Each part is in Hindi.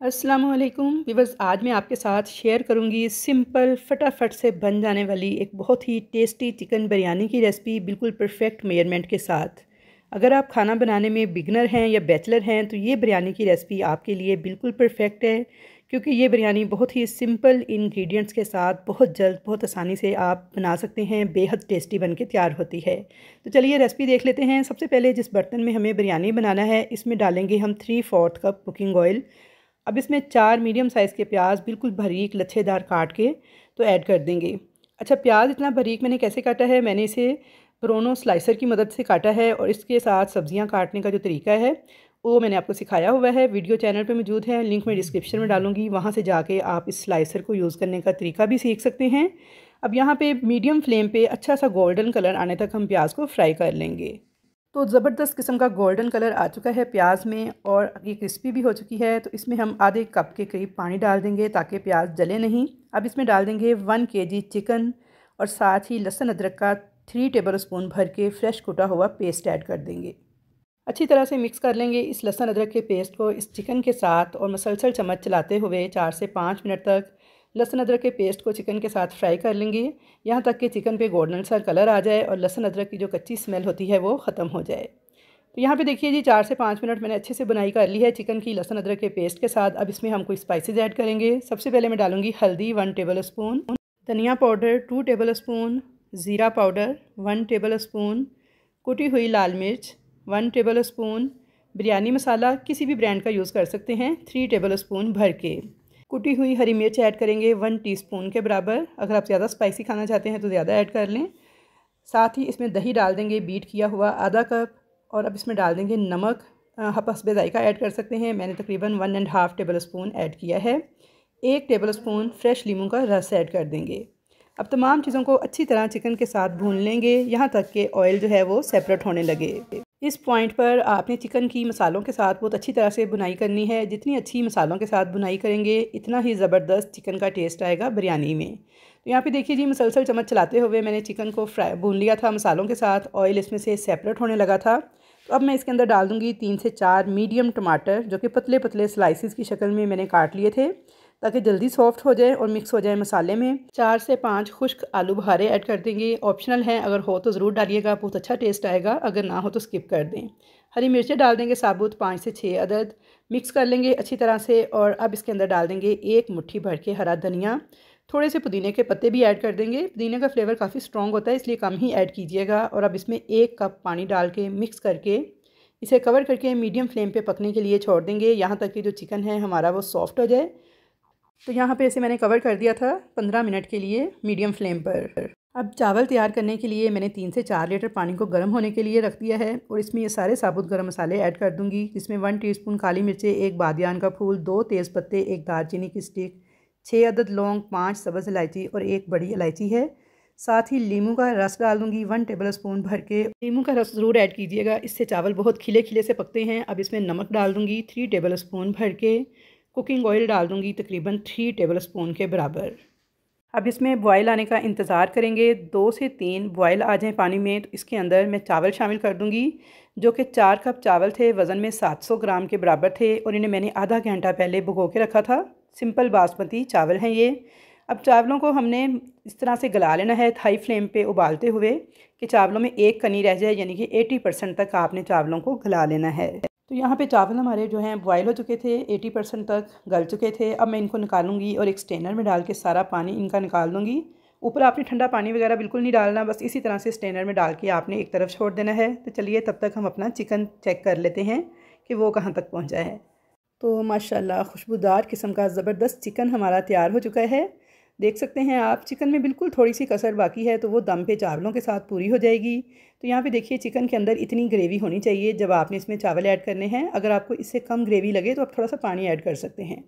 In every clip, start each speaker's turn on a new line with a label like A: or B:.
A: अस्सलाम वालेकुम विवर्स आज मैं आपके साथ शेयर करूँगी सिंपल, फटाफट से बन जाने वाली एक बहुत ही टेस्टी चिकन बिरयानी की रेसिपी, बिल्कुल परफेक्ट मेयरमेंट के साथ। अगर आप खाना बनाने में बिगनर हैं या बैचलर हैं तो ये बिरयानी की रेसिपी आपके लिए बिल्कुल परफेक्ट है, क्योंकि ये बिरयानी बहुत ही सिंपल इंग्रेडिएंट्स के साथ बहुत जल्द, बहुत आसानी से आप बना सकते हैं, बेहद टेस्टी बन के तैयार होती है। तो चलिए रेसिपी देख लेते हैं। सबसे पहले जिस बर्तन में हमें बिरयानी बनाना है, इसमें डालेंगे हम three fourth cup cooking oil अब इसमें चार मीडियम साइज़ के प्याज बिल्कुल भरीक लच्छेदार काट के तो ऐड कर देंगे। अच्छा प्याज इतना भरीक मैंने कैसे काटा है? मैंने इसे ब्रोनो स्लाइसर की मदद से काटा है और इसके साथ सब्ज़ियाँ काटने का जो तरीका है, वो मैंने आपको सिखाया हुआ है। वीडियो चैनल पे मौजूद है, लिंक मैं डिस्क्रिप्शन में डालूँगी। वहाँ से जाके आप इस स्लाइसर को यूज़ करने का तरीका भी सीख सकते हैं। अब यहाँ पे मीडियम फ्लेम पे अच्छा सा गोल्डन कलर आने तक हम प्याज को फ्राई कर लेंगे। तो ज़बरदस्त किस्म का गोल्डन कलर आ चुका है प्याज में और ये क्रिस्पी भी हो चुकी है तो इसमें हम आधे कप के करीब पानी डाल देंगे ताकि प्याज जले नहीं। अब इसमें डाल देंगे वन के जी चिकन और साथ ही लहसुन अदरक का थ्री टेबल स्पून भर के फ्रेश कुटा हुआ पेस्ट ऐड कर देंगे। अच्छी तरह से मिक्स कर लेंगे इस लहसुन अदरक के पेस्ट को इस चिकन के साथ और मसलसल चम्मच चलाते हुए चार से पाँच मिनट तक। लहसुन अदरक के पेस्ट को चिकन के साथ फ्राई कर लेंगे। यहाँ तक कि चिकन पे गोल्डन सा कलर आ जाए और लहसुन अदरक की जो कच्ची स्मेल होती है वो ख़त्म हो जाए। तो यहाँ पे देखिए जी, चार से पाँच मिनट मैंने अच्छे से बुनाई कर ली है चिकन की लहसुन अदरक के पेस्ट के साथ। अब इसमें हम कोई स्पाइसेस ऐड करेंगे। सबसे पहले मैं डालूँगी हल्दी वन टेबल स्पून, धनिया पाउडर टू टेबल स्पून, ज़ीरा पाउडर वन टेबल स्पून, कुटी हुई लाल मिर्च one tablespoon. Biryani masala किसी भी ब्रांड का यूज़ कर सकते हैं, थ्री टेबल स्पून भर के। कुटी हुई हरी मिर्च ऐड करेंगे वन टीस्पून के बराबर। अगर आप ज़्यादा स्पाइसी खाना चाहते हैं तो ज़्यादा ऐड कर लें। साथ ही इसमें दही डाल देंगे बीट किया हुआ आधा कप और अब इसमें डाल देंगे नमक। हसब जायका ऐड कर सकते हैं। मैंने तकरीबन one and half tablespoon add किया है। एक टेबल स्पून फ्रेश लीमू का रस ऐड कर देंगे। अब तमाम चीज़ों को अच्छी तरह चिकन के साथ भून लेंगे। यहाँ तक कि ऑयल जो है वो सेपरेट होने लगे। इस पॉइंट पर आपने चिकन की मसालों के साथ बहुत अच्छी तरह से बुनाई करनी है। जितनी अच्छी मसालों के साथ बुनाई करेंगे, इतना ही ज़बरदस्त चिकन का टेस्ट आएगा बिरयानी में। तो यहाँ पे देखिए जी, मसलसल चम्मच चलाते हुए मैंने चिकन को फ्राई, भून लिया था मसालों के साथ, ऑयल इसमें से सेपरेट होने लगा था। तो अब मैं इसके अंदर डाल दूँगी तीन से चार मीडियम टमाटर, जो कि पतले पतले स्लाइसिस की शक्ल में मैंने काट लिए थे। ताकि जल्दी सॉफ्ट हो जाए और मिक्स हो जाए मसाले में। चार से पाँच खुश्क आलू बुहारे ऐड कर देंगे। ऑप्शनल हैं, अगर हो तो ज़रूर डालिएगा, बहुत अच्छा टेस्ट आएगा, अगर ना हो तो स्किप कर दें। हरी मिर्चें डाल देंगे साबुत, पाँच से छः अदद। मिक्स कर लेंगे अच्छी तरह से और अब इसके अंदर डाल देंगे एक मुट्ठी भर के हरा धनिया। थोड़े से पुदीने के पत्ते भी ऐड कर देंगे। पुदीने का फ्लेवर काफ़ी स्ट्रॉन्ग होता है, इसलिए कम ही ऐड कीजिएगा और अब इसमें एक कप पानी डाल के मिक्स करके इसे कवर करके मीडियम फ्लेम पे पकने के लिए छोड़ देंगे। यहाँ तक कि जो चिकन है, हमारा वो सॉफ्ट हो जाए। तो यहाँ पे इसे मैंने कवर कर दिया था पंद्रह मिनट के लिए मीडियम फ्लेम पर। अब चावल तैयार करने के लिए मैंने तीन से चार लीटर पानी को गर्म होने के लिए रख दिया है और इसमें ये सारे साबुत गर्म मसाले ऐड कर दूँगी, जिसमें वन टीस्पून काली मिर्चें, एक बादियान का फूल, दो तेज़ पत्ते एक दालचीनी की स्टिक छः अदद लौंग, पाँच सब्ज़ इलायची और एक बड़ी इलायची है। साथ ही लीमू का रस डाल दूँगी वन टेबल स्पून भर के। लीमू का रस ज़रूर ऐड कीजिएगा, इससे चावल बहुत खिले खिले से पकते हैं। अब इसमें नमक डाल दूँगी थ्री टेबल स्पून भर के। कुकिंग ऑयल डाल दूँगी तकरीबन थ्री टेबल स्पून के बराबर। अब इसमें बॉयल आने का इंतज़ार करेंगे। दो से तीन बॉयल आ जाएँ पानी में तो इसके अंदर मैं चावल शामिल कर दूँगी, जो कि चार कप चावल थे, वज़न में 700 ग्राम के बराबर थे, और इन्हें मैंने आधा घंटा पहले भुगो के रखा था। सिंपल बासमती चावल हैं ये। अब चावलों को हमने इस तरह से गला लेना है हाई फ्लेम पे उबालते हुए, कि चावलों में एक कनी रह जाए, यानी कि 80 परसेंट तक आपने चावलों को गला लेना है। तो यहाँ पे चावल हमारे जो हैं बॉयल हो चुके थे 80 परसेंट तक गल चुके थे। अब मैं इनको निकालूँगी और एक स्टेनर में डाल के सारा पानी इनका निकाल दूँगी। ऊपर आपने ठंडा पानी वगैरह बिल्कुल नहीं डालना, बस इसी तरह से स्टेनर में डाल के आपने एक तरफ़ छोड़ देना है। तो चलिए तब तक हम अपना चिकन चेक कर लेते हैं कि वो कहाँ तक पहुँचा है। तो माशाल्लाह, खुशबूदार किस्म का ज़बरदस्त चिकन हमारा तैयार हो चुका है। देख सकते हैं आप, चिकन में बिल्कुल थोड़ी सी कसर बाकी है तो वो दम पे चावलों के साथ पूरी हो जाएगी। तो यहाँ पे देखिए, चिकन के अंदर इतनी ग्रेवी होनी चाहिए जब आपने इसमें चावल ऐड करने हैं। अगर आपको इससे कम ग्रेवी लगे तो आप थोड़ा सा पानी ऐड कर सकते हैं।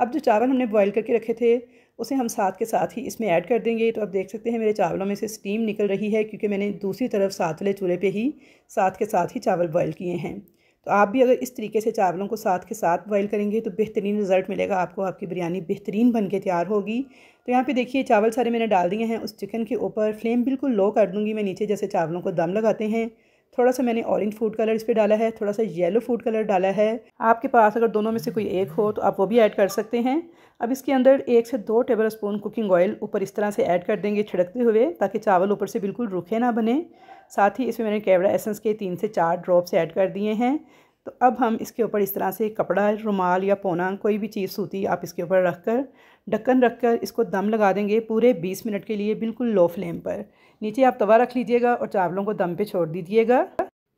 A: अब जो चावल हमने बॉयल करके रखे थे, उसे हम साथ के साथ ही इसमें ऐड कर देंगे। तो आप देख सकते हैं मेरे चावलों में से स्टीम निकल रही है, क्योंकि मैंने दूसरी तरफ़ साथ वाले चूल्हे पर ही साथ के साथ ही चावल बॉयल किए हैं। तो आप भी अगर इस तरीके से चावलों को साथ के साथ बॉयल करेंगे तो बेहतरीन रिज़ल्ट मिलेगा, आपको आपकी बिरयानी बेहतरीन बन के तैयार होगी। तो यहाँ पे देखिए, चावल सारे मैंने डाल दिए हैं, उस चिकन के ऊपर फ्लेम बिल्कुल लो कर दूँगी मैं नीचे जैसे चावलों को दम लगाते हैं। थोड़ा सा मैंने ऑरेंज फ़ूड कलर इस पर डाला है, थोड़ा सा येलो फ़ूड कलर डाला है। आपके पास अगर दोनों में से कोई एक हो तो आप वो भी ऐड कर सकते हैं। अब इसके अंदर एक से दो टेबल स्पून कुकिंग ऑयल ऊपर इस तरह से ऐड कर देंगे छिड़कते हुए, ताकि चावल ऊपर से बिल्कुल रुखे ना बने। साथ ही इसमें मैंने कैवड़ा एसेंस के तीन से चार ड्रॉप्स ऐड कर दिए हैं। तो अब हम इसके ऊपर इस तरह से कपड़ा, रुमाल या पोना कोई भी चीज़, सूती आप इसके ऊपर रख कर ढक्कन रख कर इसको दम लगा देंगे पूरे 20 मिनट के लिए बिल्कुल लो फ्लेम पर। नीचे आप तवा रख लीजिएगा और चावलों को दम पे छोड़ दीजिएगा।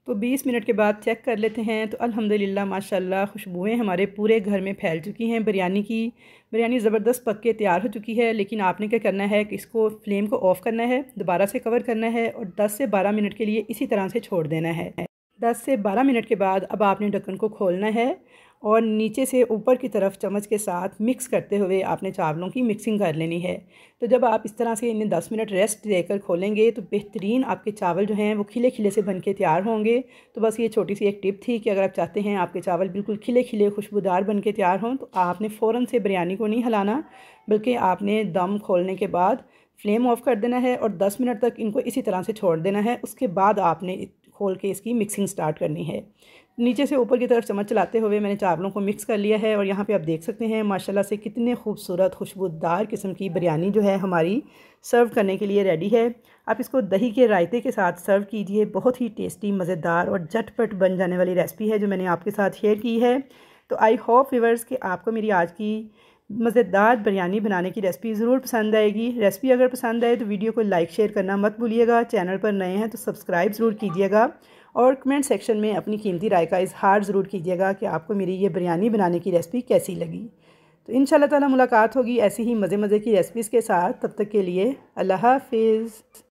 A: तो 20 मिनट के बाद चेक कर लेते हैं। तो अल्हम्दुलिल्लाह, माशाल्लाह खुशबुएँ हमारे पूरे घर में फैल चुकी हैं बिरयानी की। बिरयानी ज़बरदस्त पक के तैयार हो चुकी है, लेकिन आपने क्या करना है कि इसको फ्लेम को ऑफ़ करना है, दोबारा से कवर करना है और 10 से 12 मिनट के लिए इसी तरह से छोड़ देना है। 10 से 12 मिनट के बाद अब आपने ढक्कन को खोलना है और नीचे से ऊपर की तरफ़ चम्मच के साथ मिक्स करते हुए आपने चावलों की मिक्सिंग कर लेनी है। तो जब आप इस तरह से इन्हें 10 मिनट रेस्ट देकर खोलेंगे तो बेहतरीन आपके चावल जो हैं वो खिले खिले से बन के तैयार होंगे। तो बस ये छोटी सी एक टिप थी कि अगर आप चाहते हैं आपके चावल बिल्कुल खिले खिले खुशबूदार बन के तैयार हों तो आपने फ़ौरन से बिरयानी को नहीं हिलाना, बल्कि आपने दम खोलने के बाद फ्लेम ऑफ़ कर देना है और दस मिनट तक इनको इसी तरह से छोड़ देना है। उसके बाद आपने खोल के इसकी मिक्सिंग स्टार्ट करनी है। नीचे से ऊपर की तरफ़ चम्मच चलाते हुए मैंने चावलों को मिक्स कर लिया है और यहाँ पे आप देख सकते हैं, माशाल्लाह से कितने खूबसूरत, खुशबूदार किस्म की बिरयानी जो है हमारी सर्व करने के लिए रेडी है। आप इसको दही के रायते के साथ सर्व कीजिए, बहुत ही टेस्टी मज़ेदार और झटपट बन जाने वाली रेसिपी है जो मैंने आपके साथ शेयर की है। तो आई होप व्यूवर्स कि आपको मेरी आज की मज़ेदार बिरयानी बनाने की रेसिपी ज़रूर पसंद आएगी। रेसिपी अगर पसंद आए तो वीडियो को लाइक, शेयर करना मत भूलिएगा। चैनल पर नए हैं तो सब्सक्राइब ज़रूर कीजिएगा और कमेंट सेक्शन में अपनी कीमती राय का इजहार ज़रूर कीजिएगा कि आपको मेरी ये बिरयानी बनाने की रेसिपी कैसी लगी। तो इन ताला मुलाकात होगी ऐसी ही मज़े मज़े की रेसिपीज़ के साथ। तब तक के लिए अल्लाह हाफिज़।